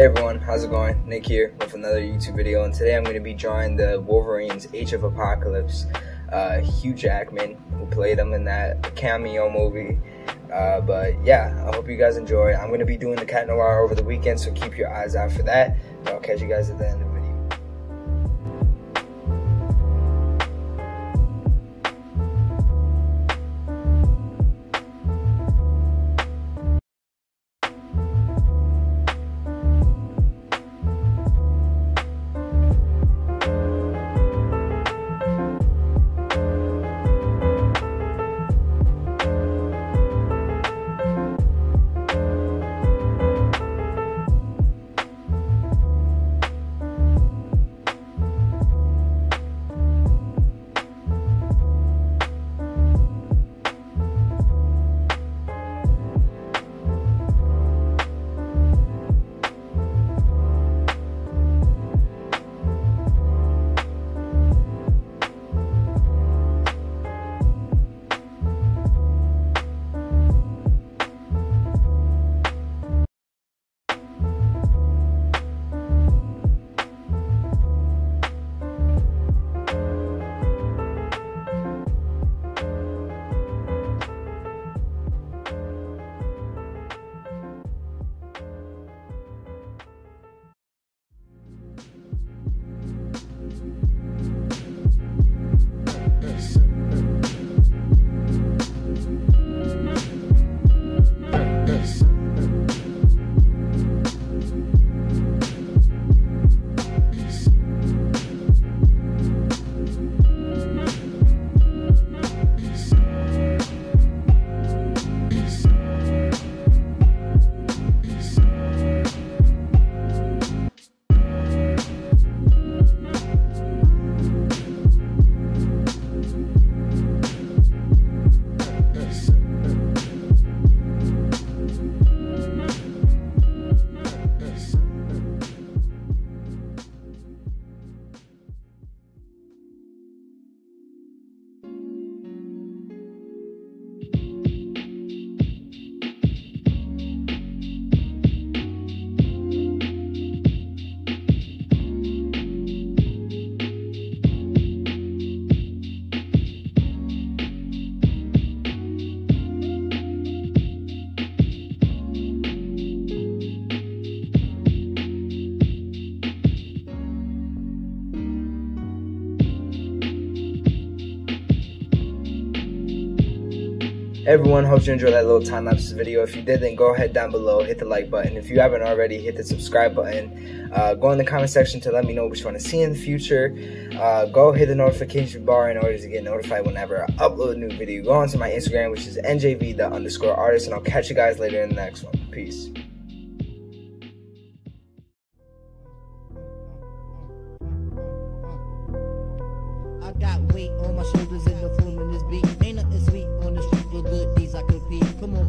Hey everyone, how's it going? Nick here with another YouTube video, and today I'm going to be drawing the Wolverines Age of Apocalypse. Uh, Hugh Jackman, who played him in that cameo movie. Uh, but yeah, I hope you guys enjoy. I'm going to be doing the Cat Noir over the weekend, so keep your eyes out for that. I'll catch you guys at the end everyone hope you enjoyed that little time lapse video. If you did then go ahead down below hit the like button. If you haven't already hit the subscribe button. Uh, go in the comment section to let me know what you want to see in the future. Uh, go hit the notification bar in order to get notified whenever i upload a new video. Go onto my instagram which is njv the underscore artist and i'll catch you guys later in the next one. Peace I got weight on my shoulders and the flow in this beat. Ain't nothing sweet on the street for good deeds I compete. Come on.